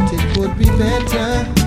thought it would be better.